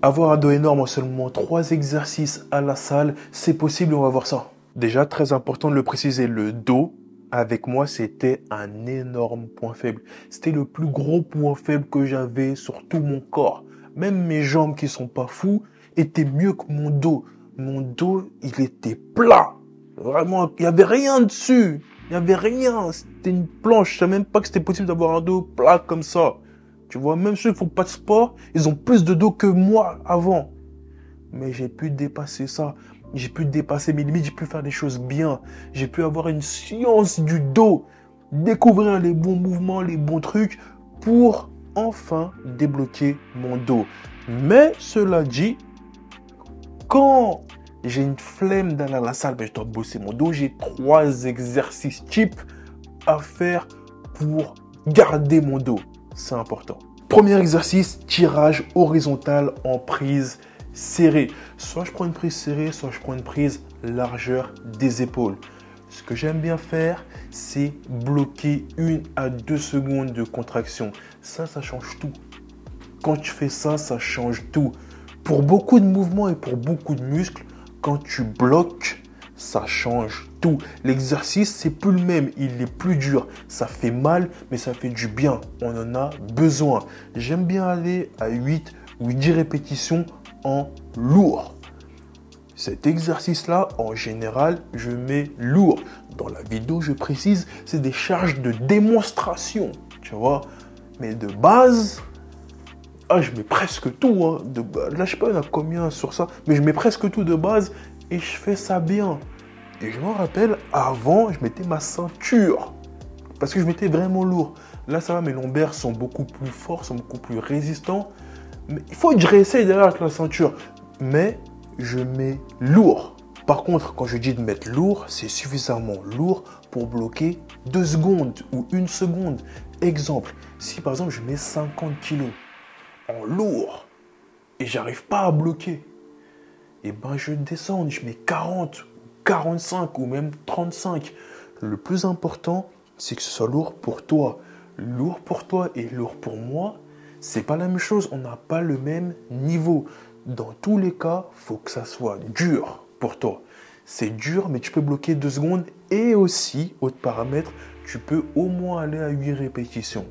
Avoir un dos énorme en seulement 3 exercices à la salle, c'est possible, on va voir ça. Déjà, très important de le préciser, le dos, avec moi, c'était un énorme point faible. C'était le plus gros point faible que j'avais sur tout mon corps. Même mes jambes qui sont pas fous étaient mieux que mon dos. Mon dos, il était plat. Vraiment, il y avait rien dessus. Il y avait rien. C'était une planche. Je savais même pas que c'était possible d'avoir un dos plat comme ça. Tu vois, même ceux qui font pas de sport, ils ont plus de dos que moi avant. Mais j'ai pu dépasser ça. J'ai pu dépasser mes limites, j'ai pu faire des choses bien. J'ai pu avoir une science du dos. Découvrir les bons mouvements, les bons trucs pour enfin débloquer mon dos. Mais cela dit, quand j'ai une flemme d'aller à la salle, ben je dois bosser mon dos, j'ai trois exercices types à faire pour garder mon dos c'est important. Premier exercice, tirage horizontal en prise serrée. Soit je prends une prise serrée, soit je prends une prise largeur des épaules. Ce que j'aime bien faire, c'est bloquer une à deux secondes de contraction. Ça, ça change tout. Quand tu fais ça, ça change tout. Pour beaucoup de mouvements et pour beaucoup de muscles, quand tu bloques, ça change tout. L'exercice, c'est plus le même, il est plus dur. Ça fait mal, mais ça fait du bien. On en a besoin. J'aime bien aller à 8 ou 10 répétitions en lourd. Cet exercice-là, en général, je mets lourd. Dans la vidéo, je précise, c'est des charges de démonstration, tu vois. Mais de base, ah, je mets presque tout. Hein, de, là, je sais pas, il y en a combien sur ça, mais je mets presque tout de base et je fais ça bien. Et je me rappelle, avant, je mettais ma ceinture. Parce que je mettais vraiment lourd. Là, ça va, mes lombaires sont beaucoup plus forts, sont beaucoup plus résistants. Mais il faut que je réessaye derrière avec la ceinture. Mais je mets lourd. Par contre, quand je dis de mettre lourd, c'est suffisamment lourd pour bloquer deux secondes ou une seconde. Exemple, si par exemple je mets 50 kilos en lourd et j'arrive pas à bloquer, eh ben je descends, je mets 40, 45 ou même 35. Le plus important, c'est que ce soit lourd pour toi. Lourd pour toi et lourd pour moi, c'est pas la même chose, on n'a pas le même niveau. Dans tous les cas, faut que ça soit dur pour toi. C'est dur, mais tu peux bloquer deux secondes et aussi, autre paramètre, tu peux au moins aller à 8 répétitions.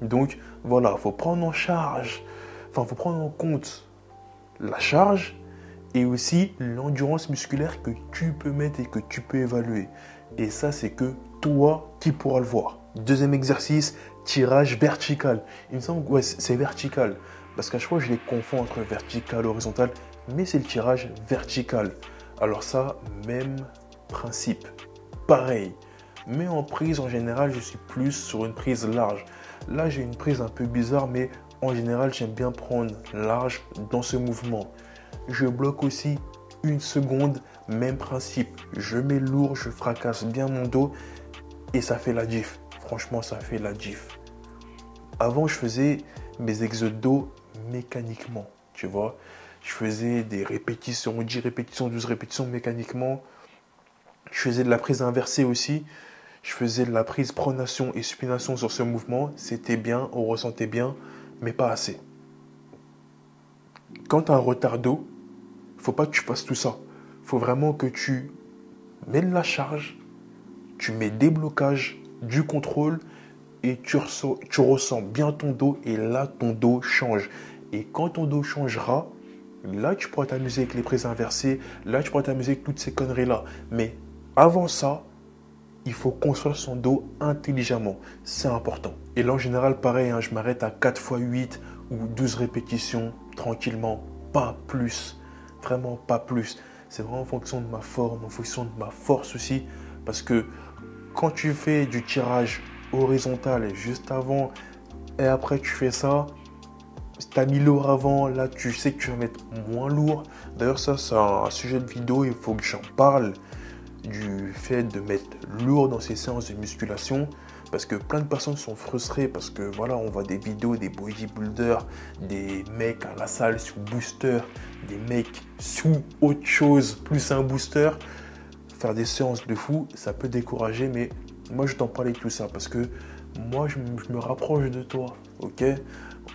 Donc voilà, faut prendre en charge, enfin, faut prendre en compte la charge et aussi l'endurance musculaire que tu peux mettre et que tu peux évaluer. Et ça, c'est que toi qui pourras le voir. Deuxième exercice, tirage vertical. Il me semble que ouais, c'est vertical. Parce qu'à chaque fois, je les confonds entre vertical et horizontal. Mais c'est le tirage vertical. Alors ça, même principe. Pareil. Mais en prise, en général, je suis plus sur une prise large. Là, j'ai une prise un peu bizarre, mais en général, j'aime bien prendre large dans ce mouvement. Je bloque aussi une seconde, même principe. Je mets lourd, je fracasse bien mon dos et ça fait la diff. Franchement, ça fait la diff. Avant, je faisais mes exodos mécaniquement, tu vois. Je faisais des répétitions, 10 répétitions, 12 répétitions mécaniquement. Je faisais de la prise inversée aussi. Je faisais de la prise pronation et supination sur ce mouvement. C'était bien, on ressentait bien, mais pas assez. Quand tu as un retard d'eau, faut pas que tu fasses tout ça. faut vraiment que tu mets de la charge, tu mets des blocages, du contrôle et tu ressens, bien ton dos et là ton dos change. Et quand ton dos changera, là tu pourras t'amuser avec les prises inversées, là tu pourras t'amuser avec toutes ces conneries-là. Mais avant ça, il faut construire son dos intelligemment. C'est important. Et là en général, pareil, hein, je m'arrête à 4 x 8 ou 12 répétitions tranquillement, pas plus. Vraiment pas plus. C'est vraiment en fonction de ma forme, en fonction de ma force aussi. Parce que quand tu fais du tirage horizontal juste avant et après tu fais ça, tu as mis lourd avant, là tu sais que tu vas mettre moins lourd. D'ailleurs ça c'est un sujet de vidéo, il faut que j'en parle du fait de mettre lourd dans ces séances de musculation parce que plein de personnes sont frustrées parce que voilà, on voit des vidéos des bodybuilders, des mecs à la salle sous booster, des mecs sous autre chose plus un booster. Faire des séances de fou, ça peut décourager, mais moi je t'en parlais de tout ça parce que moi je, me rapproche de toi, ok?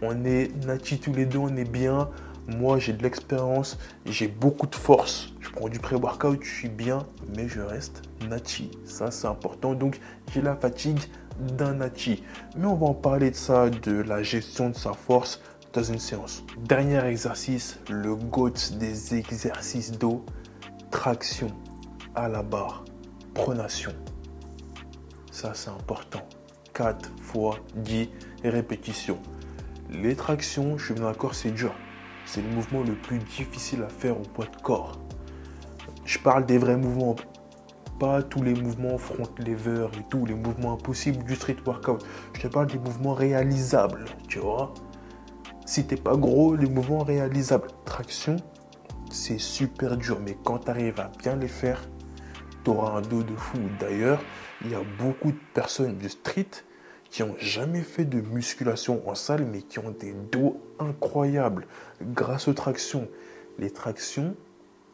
On est natis tous les deux, on est bien. Moi, j'ai de l'expérience, j'ai beaucoup de force. Je prends du pré-workout, je suis bien, mais je reste nachi. Ça, c'est important. Donc, j'ai la fatigue d'un nachi. Mais on va en parler de ça, de la gestion de sa force dans une séance. Dernier exercice, le GOAT des exercices d'eau, traction à la barre, pronation. Ça, c'est important. 4 fois 10 répétitions. Les tractions, je suis d'accord, c'est dur. C'est le mouvement le plus difficile à faire au poids de corps. Je parle des vrais mouvements, pas tous les mouvements front lever et tous les mouvements impossibles du street workout. Je te parle des mouvements réalisables, tu vois. Si t'es pas gros, les mouvements réalisables. Traction, c'est super dur, mais quand tu arrives à bien les faire, tu auras un dos de fou. D'ailleurs, il y a beaucoup de personnes du street qui ont jamais fait de musculation en salle, mais qui ont des dos incroyables grâce aux tractions. Les tractions,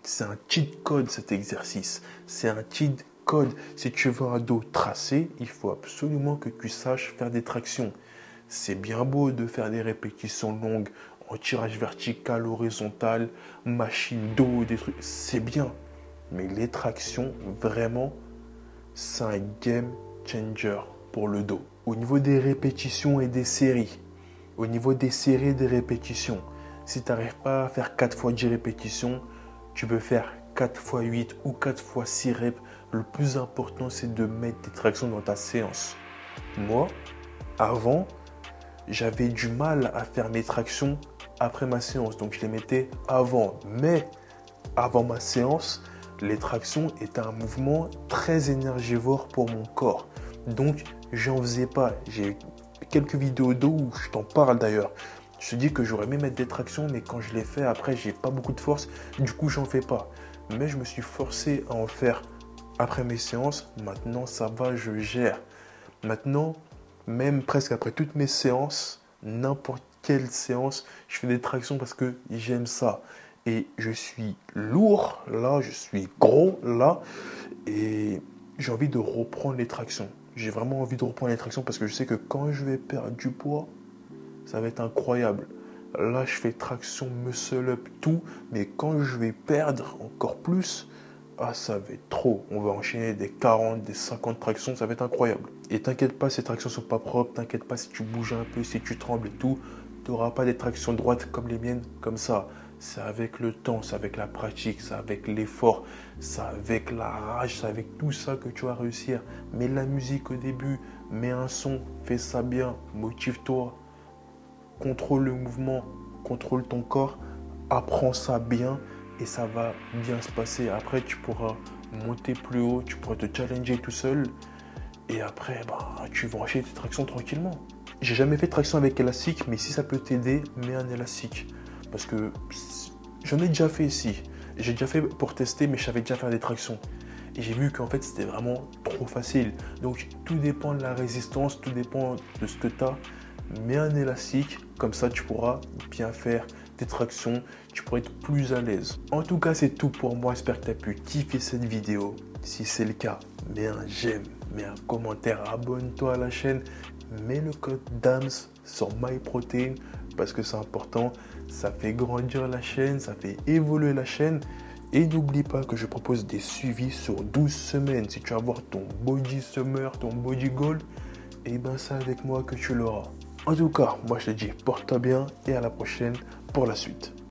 c'est un cheat code cet exercice. C'est un cheat code. Si tu veux un dos tracé, il faut absolument que tu saches faire des tractions. C'est bien beau de faire des répétitions longues en tirage vertical, horizontal, machine dos, des trucs. C'est bien. Mais les tractions, vraiment, c'est un game changer pour le dos. Au niveau des répétitions et des séries, au niveau des séries et des répétitions, si tu n'arrives pas à faire 4 fois 10 répétitions, tu peux faire 4 fois 8 ou 4 fois 6 reps. Le plus important, c'est de mettre des tractions dans ta séance. Moi, avant, j'avais du mal à faire mes tractions après ma séance. Donc je les mettais avant. Mais avant ma séance, les tractions étaient un mouvement très énergivore pour mon corps. Donc j'en faisais pas. J'ai quelques vidéos d'eau où je t'en parle d'ailleurs. Je te dis que j'aurais aimé mettre des tractions, mais quand je les fais, après, j'ai pas beaucoup de force. Du coup, j'en fais pas. Mais je me suis forcé à en faire après mes séances. Maintenant, ça va, je gère. Maintenant, même presque après toutes mes séances, n'importe quelle séance, je fais des tractions parce que j'aime ça. Et je suis lourd là, je suis gros là, et j'ai envie de reprendre les tractions. J'ai vraiment envie de reprendre les tractions parce que je sais que quand je vais perdre du poids, ça va être incroyable. Là, je fais traction, muscle up, tout, mais quand je vais perdre encore plus, ah, ça va être trop. On va enchaîner des 40, des 50 tractions, ça va être incroyable. Et t'inquiète pas, ces tractions sont pas propres. T'inquiète pas si tu bouges un peu, si tu trembles et tout. Tu n'auras pas des tractions droites comme les miennes, comme ça. C'est avec le temps, c'est avec la pratique, c'est avec l'effort, c'est avec la rage, c'est avec tout ça que tu vas réussir. Mets la musique au début, mets un son, fais ça bien, motive-toi, contrôle le mouvement, contrôle ton corps, apprends ça bien et ça va bien se passer. Après, tu pourras monter plus haut, tu pourras te challenger tout seul et après, bah, tu vas enchaîner tes tractions tranquillement. J'ai jamais fait de traction avec élastique, mais si ça peut t'aider, mets un élastique. Parce que j'en ai déjà fait ici. J'ai déjà fait pour tester, mais je savais déjà faire des tractions. Et j'ai vu qu'en fait, c'était vraiment trop facile. Donc, tout dépend de la résistance, tout dépend de ce que tu as. Mets un élastique, comme ça, tu pourras bien faire tes tractions, tu pourras être plus à l'aise. En tout cas, c'est tout pour moi. J'espère que tu as pu kiffer cette vidéo. Si c'est le cas, mets un j'aime, mets un commentaire, abonne-toi à la chaîne, mets le code DAMS sur MyProtein parce que c'est important. Ça fait grandir la chaîne, ça fait évoluer la chaîne. Et n'oublie pas que je propose des suivis sur 12 semaines. Si tu veux avoir ton body summer, ton body goal, et eh ben c'est avec moi que tu l'auras. En tout cas, moi je te dis, porte-toi bien et à la prochaine pour la suite.